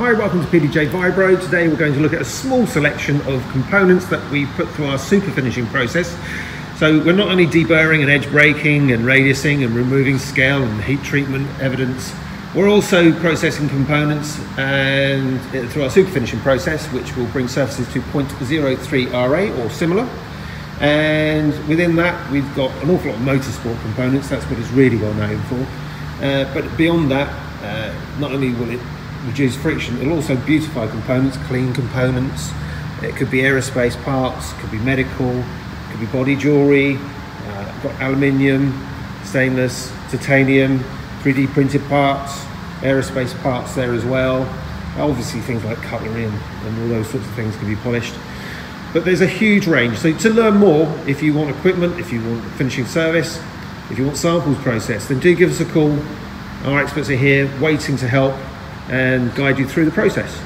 Hi, welcome to PDJ Vibro. Today we're going to look at a small selection of components that we put through our super finishing process. So we're not only deburring and edge breaking and radiusing and removing scale and heat treatment evidence, we're also processing components and uh, through our super finishing process, which will bring surfaces to 0.03 RA or similar. And within that, we've got an awful lot of motorsport components. That's what it's really well known for. Uh, but beyond that, uh, not only will it reduce friction. It'll also beautify components, clean components. It could be aerospace parts, could be medical, could be body jewelry, uh, got aluminium, stainless, titanium, 3D printed parts, aerospace parts there as well. Obviously things like cutlery and, and all those sorts of things can be polished. But there's a huge range. So to learn more, if you want equipment, if you want finishing service, if you want samples processed, then do give us a call. Our experts are here waiting to help and guide you through the process.